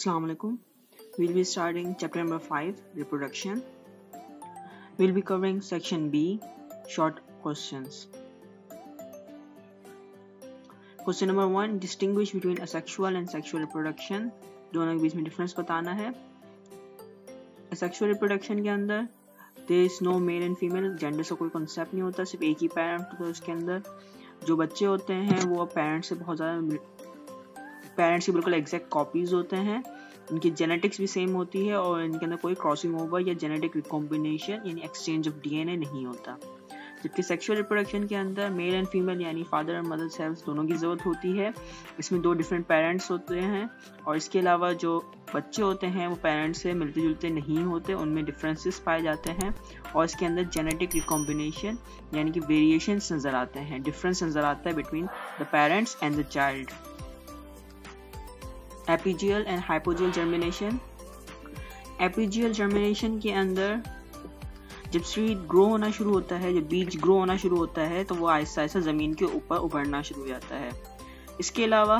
Assalamu alaikum. We'll be starting chapter number 5 reproduction. We'll be covering section B short questions. Question number 1 distinguish between asexual and sexual reproduction. दोनों के बीच में difference बताना है asexual reproduction के अंदर there is no male and female gender से कोई concept नहीं होता सिर्फ़ एक ही पेरेंट होता है उसके अंदर जो बच्चे होते हैं वो पेरेंट्स से बहुत ज़्यादा पेरेंट्स की बिल्कुल एग्जैक्ट कॉपीज होते हैं। इनकी जेनेटिक्स भी सेम होती है और इनके अंदर कोई क्रॉसिंग ओवर या जेनेटिक रिकॉम्बिनेशन यानी एक्सचेंज ऑफ़ डीएनए नहीं होता। जबकि सेक्सुअल रिप्रोडक्शन के अंदर मेल एंड फीमेल यानी फादर और मदर सेल्स दोनों की ज़रूरत होती है। इसमें दो डिफरेंट पेरेंट्स होते हैं और इसके अलावा जो बच्चे होते हैं वो पेरेंट्स से मिलते जुलते नहीं होते, उनमें डिफरेंसेस पाए जाते हैं और इसके अंदर जेनेटिक रिकॉम्बिनेशन यानी कि वेरिएशन नज़र आते हैं। डिफरेंस नज़र आता है between the parents and the child epigeal and hypogeal germination epigeal germination के अंदर जब सीड ग्रो होना शुरू होता है, जब बीज ग्रो होना शुरू होता है तो वो आहिस्ता आहिस्ता ज़मीन के ऊपर उभरना शुरू हो जाता है। इसके अलावा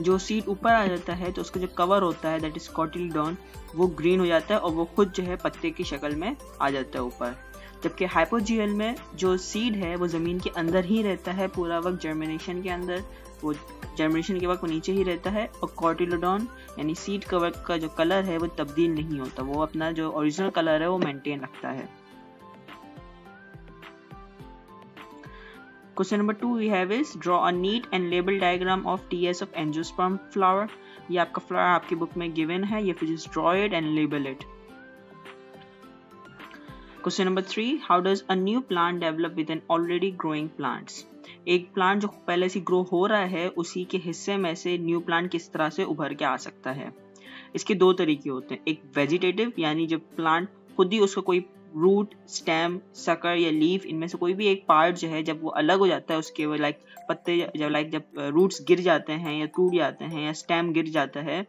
जो सीड ऊपर आ जाता है तो उसका जो कवर होता है दैट इज़ कॉटिलडॉन वो ग्रीन हो जाता है और वो खुद जो है पत्ते की शक्ल में आ जाता है ऊपर। जबकि हाइपोजियल में जो सीड है, वो ज़मीन के अंदर ही रहता है, पूरा वक्त जर्मिनेशन के अंदर। वो जर्मिनेशन के वक्त वो नीचे ही रहता है और कॉटिलोडॉन यानी सीड कवर का जो कलर है, वो तब्दील नहीं होता। वो अपना जो ओरिजिनल कलर है, वो मेंटेन रखता है। Question number two we have is draw a neat and label diagram of T S of angiosperm flower ये आपका फ्लावर आपकी बुक में गिवन है, ये फिर जिस draw it and label it question number three how does a new plant develop with an already growing plants एक plant जो पहले से ग्रो हो रहा है, उसी के हिस्से में से न्यू प्लांट किस तरह से उभर के आ सकता है? इसके दो तरीके होते हैं। एक वेजिटेटिव यानी जब प्लांट खुद ही उसका कोई रूट स्टेम सकर या लीफ इनमें से कोई भी एक पार्ट जो है, जब वो अलग हो जाता है उसके वो लाइक पत्ते जब लाइक जब रूट्स गिर जाते हैं या टूट जाते हैं या स्टेम गिर जाता है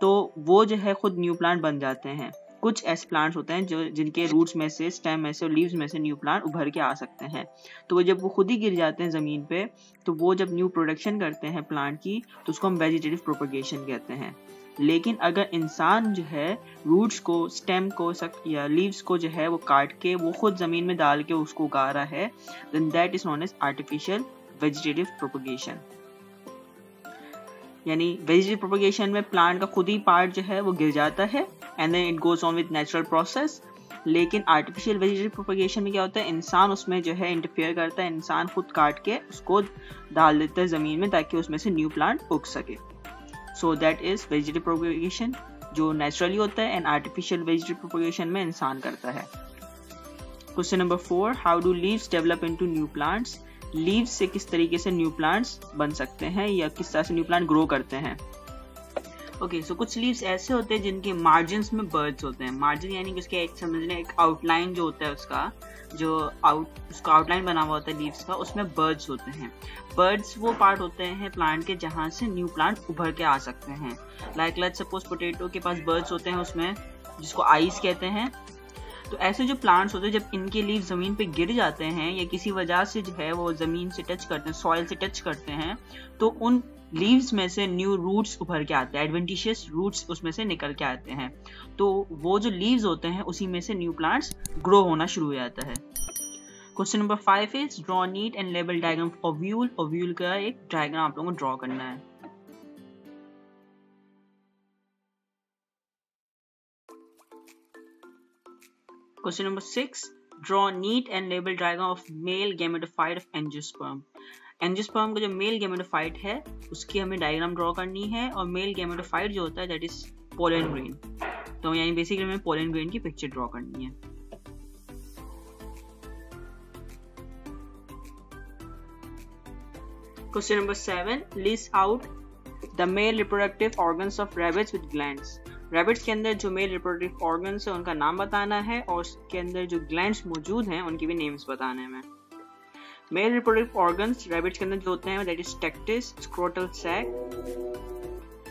तो वो जो है खुद न्यू प्लांट बन जाते हैं। कुछ ऐसे प्लांट्स होते हैं जो, जिनके रूट्स में से स्टेम में से और लीव्स में से न्यू प्लांट उभर के आ सकते हैं। तो वो जब वो खुद ही गिर जाते हैं ज़मीन पे तो वो जब न्यू प्रोडक्शन करते हैं प्लांट की तो उसको हम वेजिटेटिव प्रोपोगेशन कहते हैं। लेकिन अगर इंसान जो है रूट्स को स्टेम को, सक, या लीव्स को जो है, वो काट के, वो खुद ज़मीन में डाल के उसको उगा रहा है then that is known as artificial vegetative propagation यानी वेजिटेटिव प्रोपोगेशन में प्लांट का खुद ही पार्ट जो है, वो गिर जाता है and then it goes on with natural process लेकिन आर्टिफिशियल वेजिटेटिव प्रोपोगेशन में क्या होता है, इंसान उसमें जो है इंटरफेयर करता है, इंसान खुद काट के उसको डाल देता है ज़मीन में ताकि उसमें से न्यू प्लांट उग सके। So that is vegetable propagation जो नेचुरली होता है एंड आर्टिफिशियल वेजिटेबल प्रोपोगेशन में इंसान करता है। Question number four how do leaves develop into new plants leaves से किस तरीके से न्यू प्लांट्स बन सकते हैं या किस तरह से न्यू प्लांट ग्रो करते हैं? ओके सो कुछ लीव्स ऐसे होते हैं जिनके मार्जिन में बर्ड्स होते हैं। मार्जिन यानी कि उसके एक समझने एक आउटलाइन जो होता है उसका, जो आउट उसका आउटलाइन बना हुआ होता है लीव्स का, उसमें बर्ड्स होते हैं। बर्ड्स वो पार्ट होते हैं प्लांट के जहाँ से न्यू प्लांट उभर के आ सकते हैं। लाइक लेट सपोज़ पोटेटो के पास बर्ड्स होते हैं उसमें, जिसको आइस कहते हैं। तो ऐसे जो प्लांट्स होते हैं, जब इनके लीव ज़मीन पे गिर जाते हैं या किसी वजह से जो है वो ज़मीन से टच करते हैं सॉइल से टच करते हैं तो उन लीव्स में से न्यू रूट्स उभर के आते हैं एडवेंटिशियस रूट्स उसमें से निकल के आते हैं। तो वो जो लीव्स होते हैं, उसी में से न्यू प्लांट्स ग्रो होना शुरू हो जाता है। Question number five is draw neat and label diagram ovule ovule का एक डायग्राम आप लोगों को ड्रॉ करना है। Question number six draw neat and label diagram of male gametophyte of angiosperm angiosperm का जो मेल गेमेटोफाइट है, उसकी हमें डायग्राम ड्रॉ करनी है और मेल गेमेटोफाइट जो होता है दैट इज़ पोलन ग्रेन तो यानी बेसिकली हमें पोलन ग्रेन की पिक्चर ड्रॉ करनी है। Question number seven list out the male reproductive organs of rabbits with glands rabbits के अंदर जो मेल रिप्रोडक्टिव ऑर्गन्स है, उनका नाम बताना है और उसके अंदर जो ग्लैंड्स मौजूद हैं, उनके भी नेम्स बताने हैं। मेल रिप्रोडक्टिव ऑर्गन्स रैबिट्स के अंदर जो होते हैं that is testis scrotal sac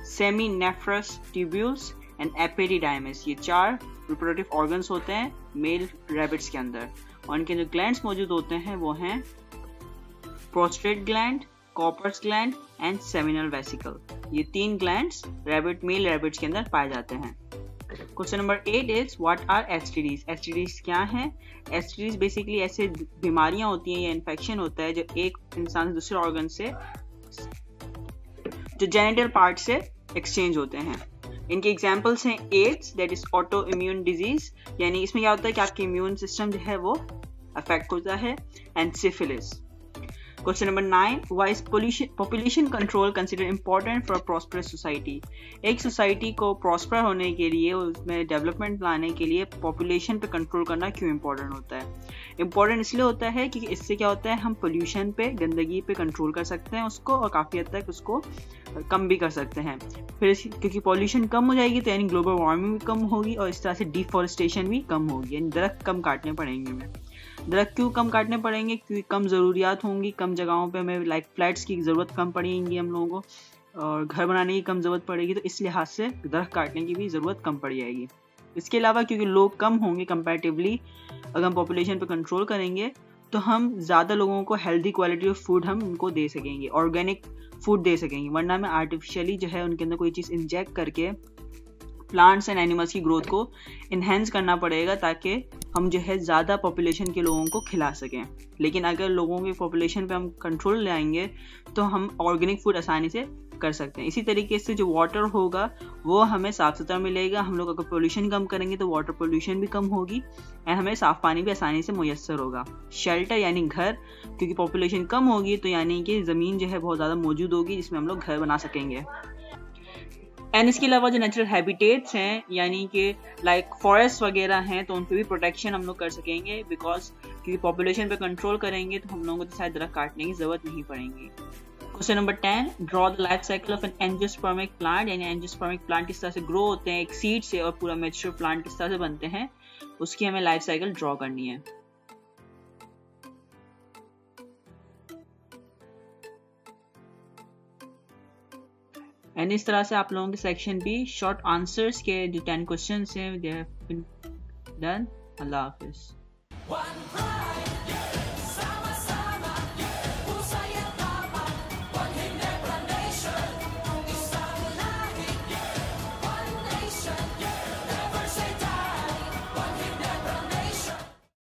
seminiferous tubules and epididymis ये चार रिप्रोडक्टिव ऑर्गन्स होते हैं मेल रैबिट्स के अंदर। और इनके जो ग्लैंड्स मौजूद होते हैं, वो हैं prostate gland Cowper's gland and seminal vesicle ये तीन ग्लैंड्स रैबिट मेल रैबिट्स के अंदर पाए जाते हैं। Question number eight is what are STDs STDs क्या है? एसटीडीज बेसिकली ऐसे बीमारियाँ होती हैं या इन्फेक्शन होता है जो एक इंसान से दूसरे ऑर्गन से, जो जेनेटल पार्ट से एक्सचेंज होते हैं। इनके एग्जाम्पल्स हैं AIDS that is autoimmune disease यानी इसमें क्या होता है कि आपके इम्यून सिस्टम जो है वो अफेक्ट होता है and syphilis question number nine why is population control consider important for prosperous society एक सोसाइटी को प्रॉस्पर होने के लिए, उसमें डेवलपमेंट लाने के लिए पॉपुलेशन पे कंट्रोल करना क्यों इम्पोर्टेंट होता है? इम्पोर्टेंट इसलिए होता है कि इससे क्या होता है, हम पोल्यूशन पे, गंदगी पे कंट्रोल कर सकते हैं, उसको और काफ़ी हद तक उसको कम भी कर सकते हैं। फिर क्योंकि पॉल्यूशन कम हो जाएगी तो यानी ग्लोबल वार्मिंग भी कम होगी और इस तरह से डिफॉरेस्टेशन भी कम होगी, यानी दरख्त कम काटने पड़ेंगे। हमें दरख्त क्यों कम काटने पड़ेंगे? क्योंकि कम ज़रूरियात होंगी? कम जगहों पे हमें लाइक फ्लैट्स की ज़रूरत कम पड़ेगी हम लोगों को, और घर बनाने की कम ज़रूरत पड़ेगी तो इस लिहाज से दरख्त काटने की भी ज़रूरत कम पड़ जाएगी। इसके अलावा क्योंकि लोग कम होंगे कंपेरेटिवली अगर हम पॉपुलेशन पर कंट्रोल करेंगे तो हम ज़्यादा लोगों को हेल्दी क्वालिटी ऑफ़ फ़ूड हम उनको दे सकेंगे ऑर्गेनिक फ़ूड दे सकेंगे, वरना हमें आर्टिफिशियली जो है उनके अंदर कोई चीज़ इंजेक्ट करके प्लांट्स एंड एनिमल्स की ग्रोथ को इन्हेंस करना पड़ेगा ताकि हम जो है ज़्यादा पॉपुलेशन के लोगों को खिला सकें। लेकिन अगर लोगों की पॉपुलेशन पे हम कंट्रोल लाएँगे तो हम ऑर्गेनिक फ़ूड आसानी से कर सकते हैं। इसी तरीके से जो वाटर होगा, वो हमें साफ़ सुथरा मिलेगा। हम लोग अगर पोल्यूशन कम करेंगे तो वाटर पोल्यूशन भी कम होगी एंड हमें साफ़ पानी भी आसानी से मैसर होगा। शेल्टर यानी घर, क्योंकि पॉपुलेशन कम होगी तो यानी कि ज़मीन जो है बहुत ज़्यादा मौजूद होगी, जिसमें हम लोग घर बना सकेंगे। एंड इसके अलावा जो नेचुरल हैबिटेट्स हैं, यानी कि लाइक फॉरेस्ट वगैरह हैं तो उन पर भी प्रोटेक्शन हम लोग कर सकेंगे बिकॉज़ क्योंकि पॉपुलेशन पे कंट्रोल करेंगे तो हम लोगों को तो शायद दरख्त काटने की ज़रूरत नहीं पड़ेगी। Question number ten draw the life cycle of an angiospermic plant यानी एंजियोस्पर्मिक प्लांट किस तरह से ग्रो होते हैं, एक सीड से और पूरा मेच्योर प्लांट किस तरह से बनते हैं, उसकी हमें लाइफ साइकिल ड्रॉ करनी है। एंड इस तरह से आप लोगों के सेक्शन भी शॉर्ट आंसर्स के जो टेन क्वेश्चन हैं। दे हैव बीन डन अल्लाह हाफिज़।